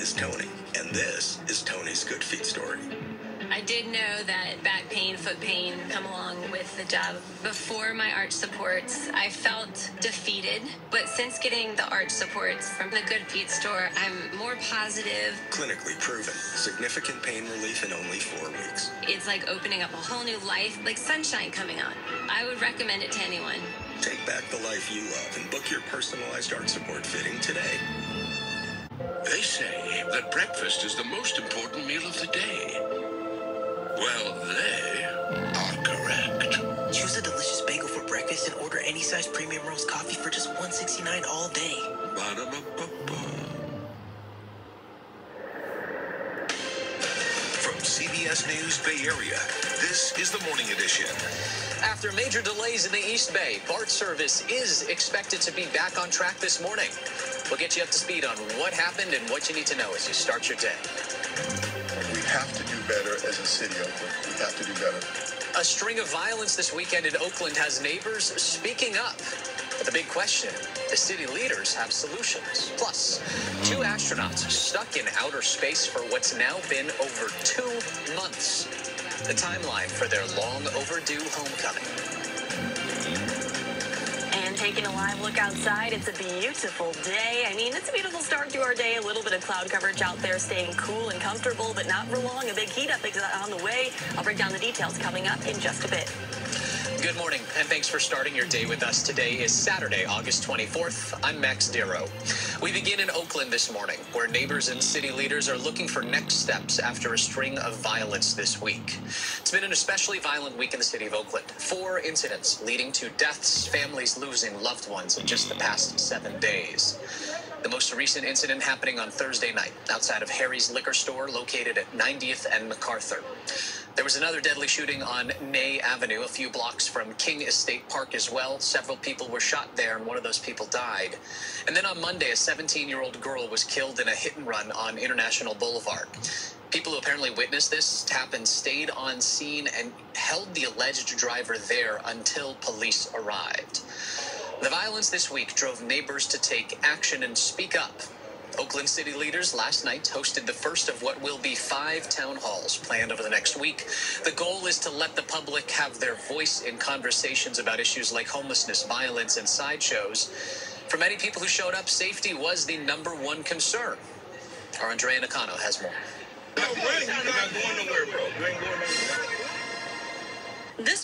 is Tony, and this is Tony's Good Feet story. I did know that back pain, foot pain come along with the job. Before my arch supports, I felt defeated. But since getting the arch supports from the Good Feet store, I'm more positive. Clinically proven, significant pain relief in only four weeks. It's like opening up a whole new life, like sunshine coming on. I would recommend it to anyone. Take back the life you love and book your personalized arch support fitting today. They say that breakfast is the most important meal of the day. Well, they are correct. Choose a delicious bagel for breakfast and order any size premium roast coffee for just $1.69 all day. From CBS News Bay Area, this is the Morning Edition. After major delays in the East Bay, BART service is expected to be back on track this morning. We'll get you up to speed on what happened and what you need to know as you start your day. We have to do better as a city, Oakland. We have to do better. A string of violence this weekend in Oakland has neighbors speaking up. But the big question the city leaders have solutions. Plus, two hmm. astronauts stuck in outer space for what's now been over two months. The timeline for their long overdue homecoming. And taking a live look outside, it's a beautiful day. I mean, it's a beautiful start to our day. A little bit of cloud coverage out there, staying cool and comfortable, but not for long. A big heat up is on the way. I'll break down the details coming up in just a bit. Good morning, and thanks for starting your day with us. Today is Saturday, August 24th. I'm Max Darrow. We begin in Oakland this morning, where neighbors and city leaders are looking for next steps after a string of violence this week. It's been an especially violent week in the city of Oakland. Four incidents leading to deaths, families losing loved ones in just the past seven days. The most recent incident happening on Thursday night outside of Harry's liquor store located at 90th and MacArthur. There was another deadly shooting on Ney Avenue, a few blocks from King Estate Park as well. Several people were shot there, and one of those people died. And then on Monday, a 17 year old girl was killed in a hit and run on International Boulevard. People who apparently witnessed this happened stayed on scene and held the alleged driver there until police arrived. The violence this week drove neighbors to take action and speak up. Oakland city leaders last night hosted the first of what will be five town halls planned over the next week. The goal is to let the public have their voice in conversations about issues like homelessness, violence, and sideshows. For many people who showed up, safety was the number one concern. Our Andrea Nakano has more. This